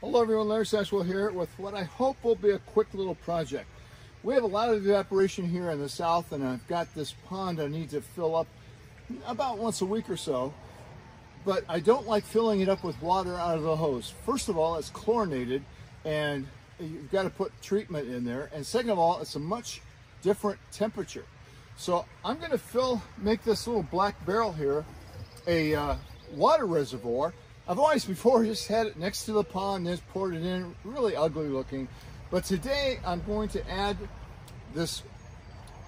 Hello everyone, Larry Satchwell here with what I hope will be a quick little project. We have a lot of evaporation here in the south and I've got this pond I need to fill up about once a week or so. But I don't like filling it up with water out of the hose. First of all, it's chlorinated and you've got to put treatment in there. And second of all, it's a much different temperature. So I'm going to fill, make this little black barrel here a uh, water reservoir I've always before just had it next to the pond, just poured it in, really ugly looking. But today I'm going to add this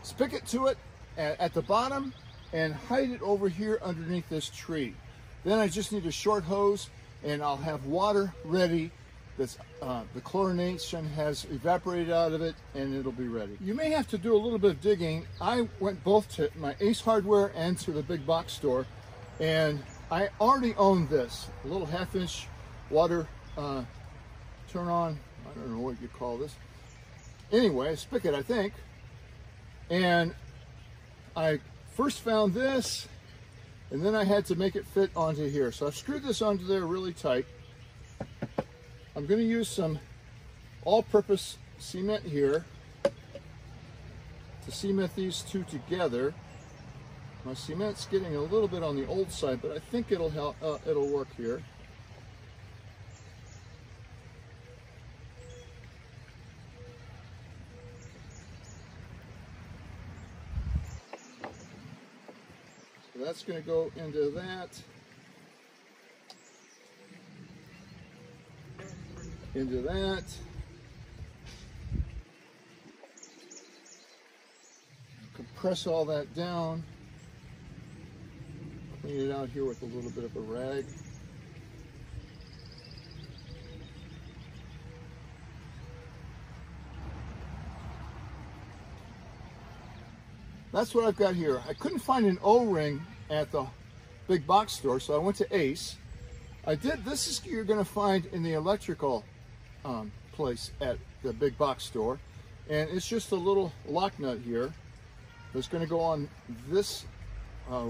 spigot to it at, at the bottom and hide it over here underneath this tree. Then I just need a short hose and I'll have water ready that's uh, the chlorination has evaporated out of it and it'll be ready. You may have to do a little bit of digging. I went both to my Ace Hardware and to the big box store and I already own this, a little half inch water uh, turn on, I don't know what you call this. Anyway, spigot I think. And I first found this and then I had to make it fit onto here. So I've screwed this onto there really tight. I'm gonna use some all-purpose cement here to cement these two together. My cement's getting a little bit on the old side, but I think it'll help. Uh, it'll work here. So that's going to go into that. Into that. Compress all that down clean it out here with a little bit of a rag. That's what I've got here. I couldn't find an O-ring at the big box store, so I went to Ace. I did, this is you're gonna find in the electrical um, place at the big box store. And it's just a little lock nut here that's gonna go on this uh,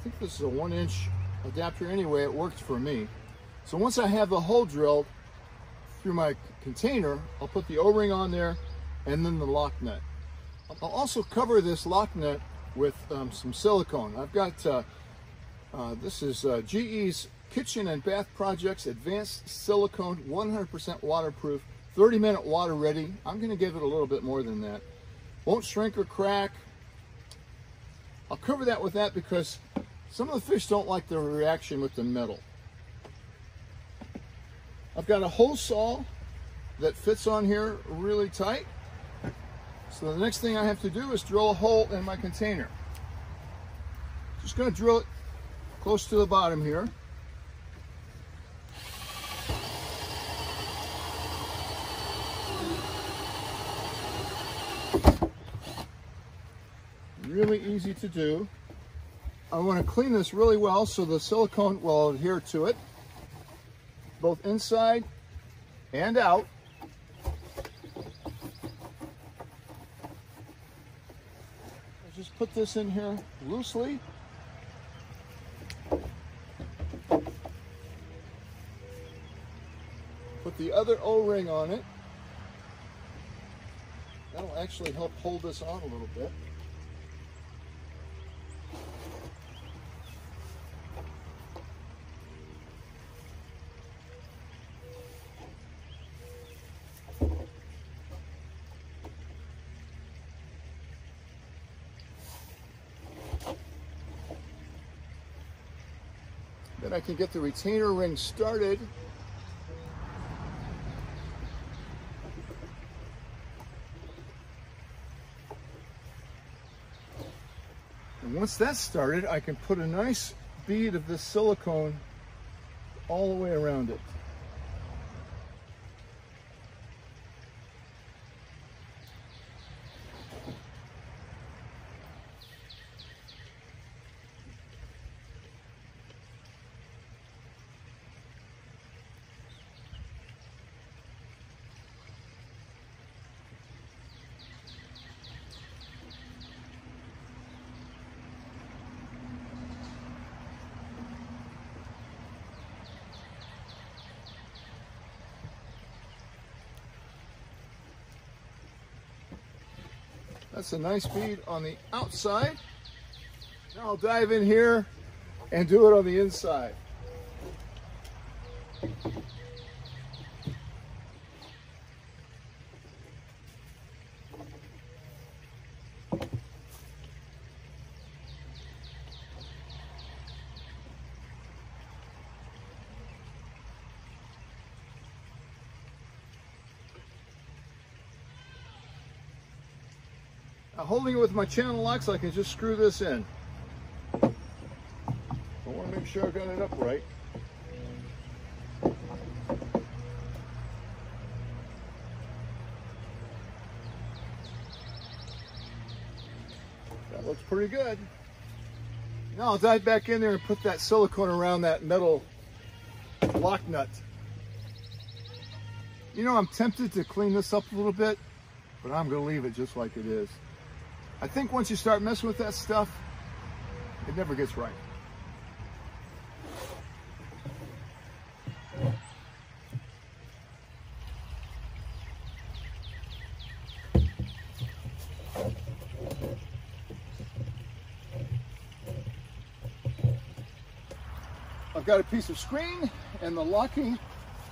I think this is a one inch adapter anyway, it worked for me. So once I have the hole drilled through my container, I'll put the O-ring on there and then the lock nut. I'll also cover this lock nut with um, some silicone. I've got, uh, uh, this is uh, GE's Kitchen and Bath Projects Advanced Silicone, 100% waterproof, 30 minute water ready. I'm gonna give it a little bit more than that. Won't shrink or crack. I'll cover that with that because some of the fish don't like the reaction with the metal. I've got a hole saw that fits on here really tight. So the next thing I have to do is drill a hole in my container. Just gonna drill it close to the bottom here. Really easy to do. I want to clean this really well so the silicone will adhere to it, both inside and out. I'll just put this in here loosely. Put the other O-ring on it. That'll actually help hold this on a little bit. Then I can get the retainer ring started. And once that's started, I can put a nice bead of this silicone all the way around it. That's a nice bead on the outside. Now I'll dive in here and do it on the inside. Now holding it with my channel locks, I can just screw this in. I want to make sure I got it up right. That looks pretty good. Now I'll dive back in there and put that silicone around that metal lock nut. You know, I'm tempted to clean this up a little bit, but I'm gonna leave it just like it is. I think once you start messing with that stuff, it never gets right. I've got a piece of screen and the locking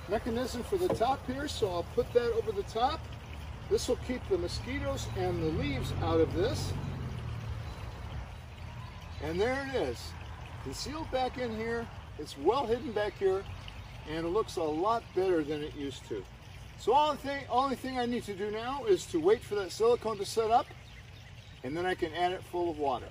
mechanism for the top here, so I'll put that over the top. This will keep the mosquitoes and the leaves out of this. And there it is. Concealed back in here. It's well hidden back here. And it looks a lot better than it used to. So all the thing, only thing I need to do now is to wait for that silicone to set up. And then I can add it full of water.